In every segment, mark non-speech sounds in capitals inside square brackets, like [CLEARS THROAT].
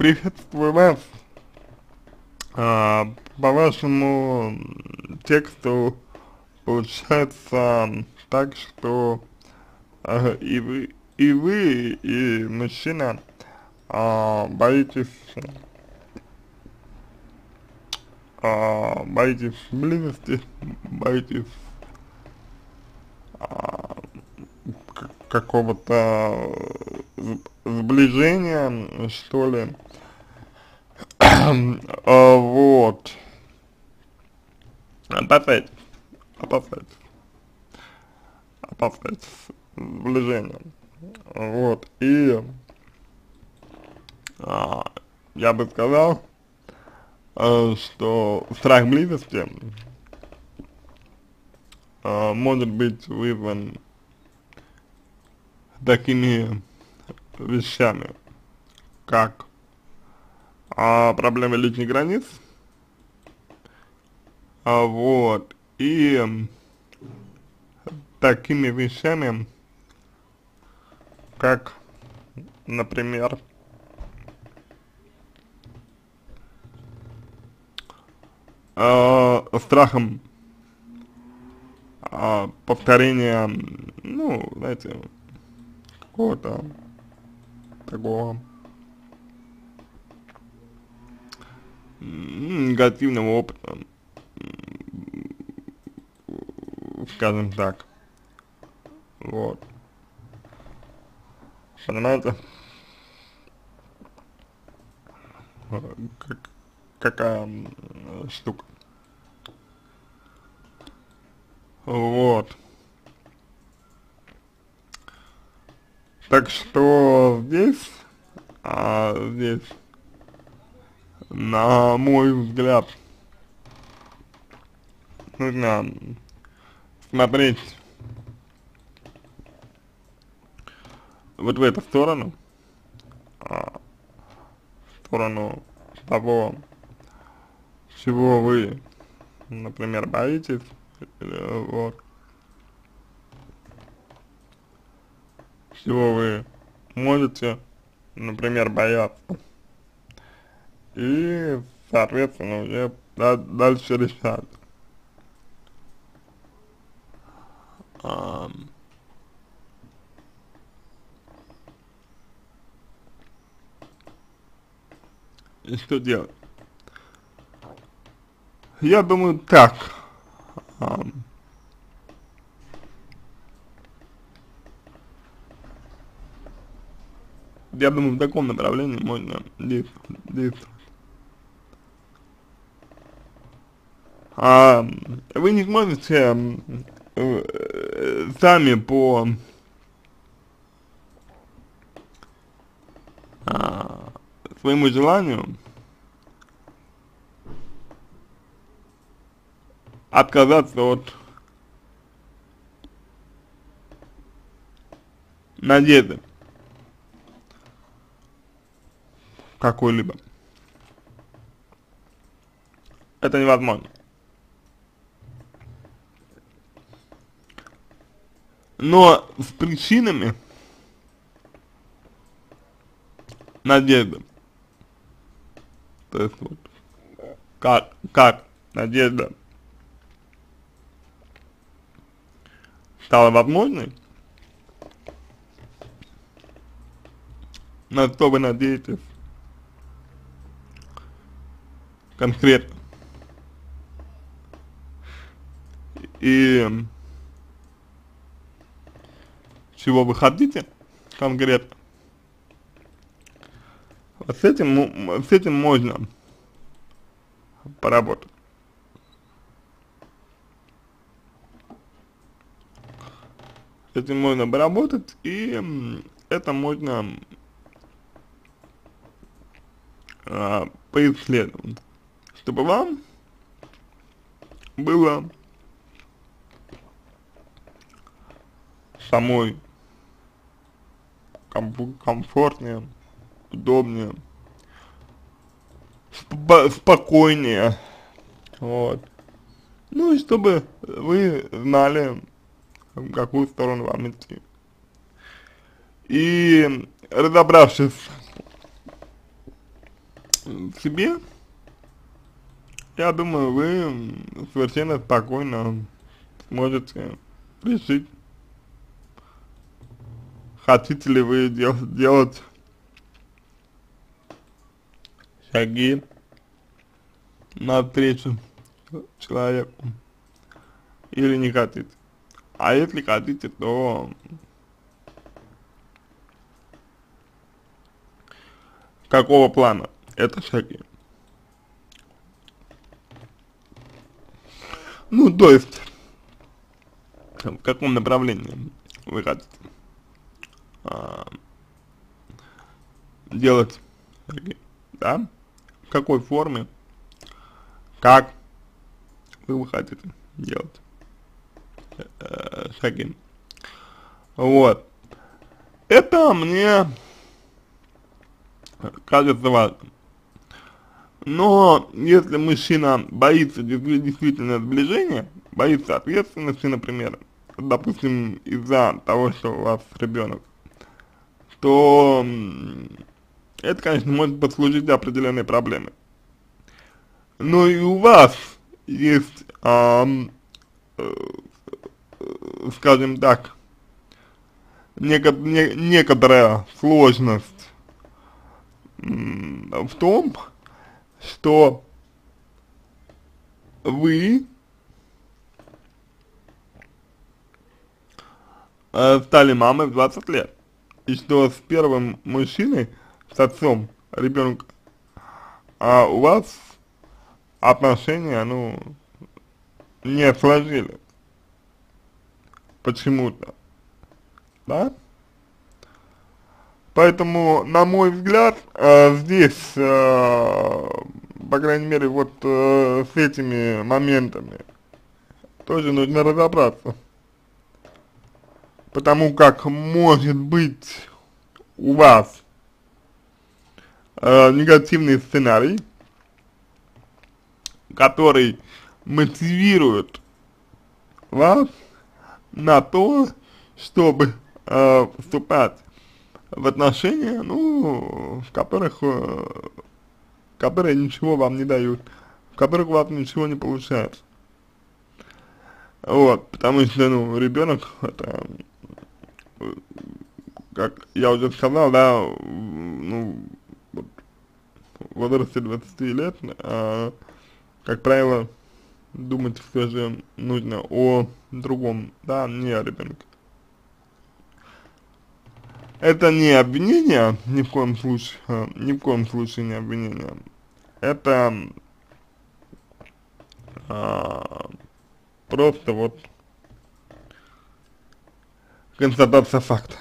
приветствую вас. А, по вашему тексту получается так, что а, и вы, и вы, и мужчина а, боитесь, а, боитесь близости, боитесь а, какого-то сближения, что ли, [CLEARS THROAT] а, вот, опасайтесь, опасайтесь, опасайтесь сближения, вот, и а, я бы сказал, а, что страх близости а, может быть вызван такими вещами, как? А, проблемы личных границ, а, вот, и такими вещами, как, например, э, страхом э, повторения, ну, знаете, какого-то такого негативного опыта, скажем так, вот, понимаете, как, какая штука. Вот. Так что здесь, а здесь, на мой взгляд, нужно смотреть вот в эту сторону, а, в сторону того, чего вы, например, боитесь, вот, чего вы можете, например, бояться. И, соответственно, уже дальше решать. Um, и что делать? Я думаю так. Um, я думаю, в таком направлении можно действовать. А, вы не сможете э, сами по а, своему желанию отказаться от надежды какой-либо. Это невозможно. Но с причинами надежды, то есть вот, как, как надежда стала возможной, на что вы надеетесь конкретно. И чего вы хотите конкретно. Вот с этим, с этим можно поработать. С этим можно поработать, и это можно а, поисследовать чтобы вам было самой ком комфортнее, удобнее, сп спокойнее, вот. Ну и чтобы вы знали, в какую сторону вам идти. И разобравшись в себе, я думаю, вы совершенно спокойно сможете решить, хотите ли вы дел делать шаги навстречу человеку или не хотите. А если хотите, то какого плана это шаги? Ну, то есть, в каком направлении вы хотите а, делать да? В какой форме, как вы хотите делать э, шаги. Вот. Это мне кажется важным. Но если мужчина боится действительно сближения, боится ответственности, например, допустим, из-за того, что у вас ребенок, то это, конечно, может послужить для определенной проблемы. Но и у вас есть, э, скажем так, неко не некоторая сложность в том, что вы э, стали мамой в 20 лет, и что с первым мужчиной, с отцом ребенка, а у вас отношения, ну, не сложились. Почему-то, да? Поэтому, на мой взгляд, э, здесь, э, по крайней мере, вот э, с этими моментами тоже нужно разобраться. Потому как может быть у вас э, негативный сценарий, который мотивирует вас на то, чтобы э, вступать в отношения, ну, в которых, э, которые ничего вам не дают, в которых у вас ничего не получается. Вот, потому что, ну, ребенок, это, как я уже сказал, да, ну, вот, в возрасте 20 лет, а, как правило, думать все же нужно о другом, да, не о ребенке. Это не обвинение, ни в коем случае, э, ни в коем случае не обвинение. Это а, просто вот констатация факта.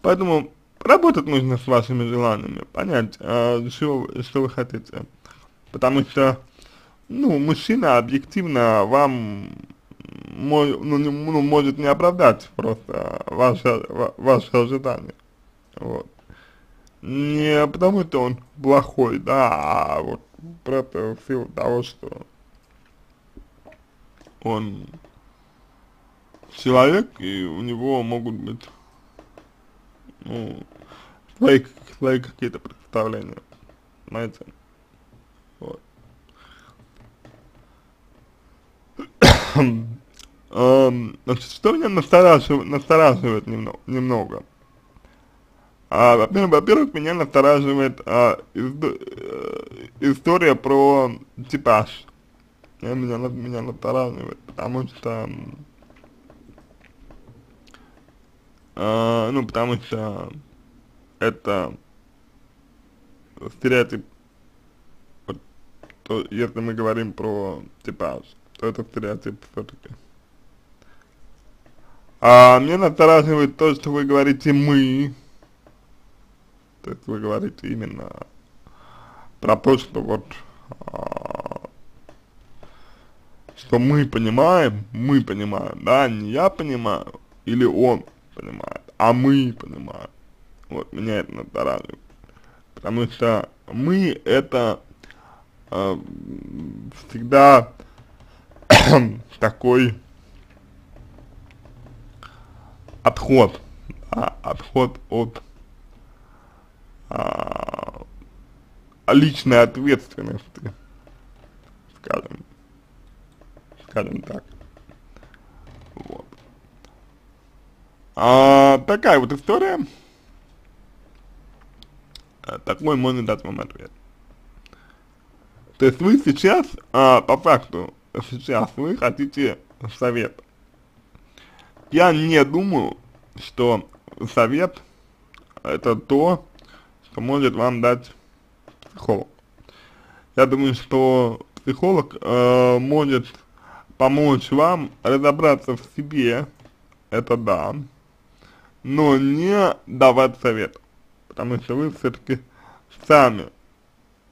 Поэтому работать нужно с вашими желаниями, понять, а, что, что вы хотите. Потому что, ну, мужчина объективно вам мой, ну, ну, может не оправдать просто ваши, ваши ожидания. Вот. Не потому что он плохой, да, а вот просто в силу того, что он человек, и у него могут быть ну, свои, свои какие-то представления, знаете, вот. Значит, что меня настораживает, настораживает немного, немного. А, во-первых, меня настораживает а, э, история про типаж. Меня, меня настораживает, потому что, а, ну, потому что это стереотип, вот, то, если мы говорим про типаж, то это стереотип все-таки. А мне настораживает то, что вы говорите «мы». То есть вы говорите именно про то, что вот, а, что мы понимаем, мы понимаем, да, не я понимаю, или он понимает, а мы понимаем. Вот, меня это настораживает. Потому что мы это э, всегда [CLEARS THROAT] такой отход, да, отход от а, личной ответственности, скажем, скажем так. Вот. А, такая вот история. А, такой можно дать вам ответ. То есть вы сейчас, а, по факту, сейчас вы хотите совет. Я не думаю, что совет это то, что может вам дать психолог. Я думаю, что психолог э, может помочь вам разобраться в себе, это да, но не давать совет, потому что вы все-таки сами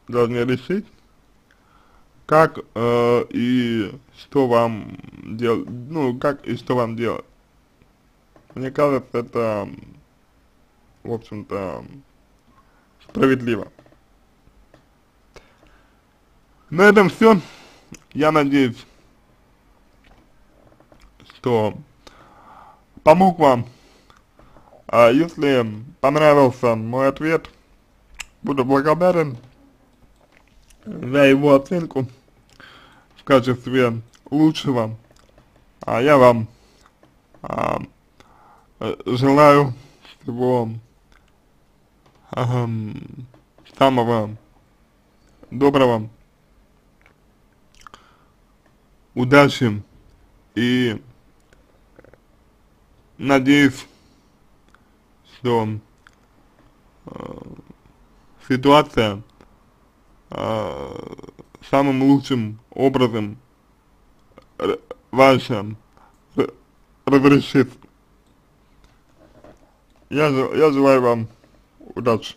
должны решить, как э, и что вам делать, ну, как и что вам делать. Мне кажется, это, в общем-то, справедливо. На этом все. Я надеюсь, что помог вам. А если понравился мой ответ, буду благодарен за его оценку в качестве лучшего. А я вам а, желаю всего а, самого доброго, удачи и надеюсь, что э, ситуация э, самым лучшим образом ваша разрешится. Я, я желаю вам удачи.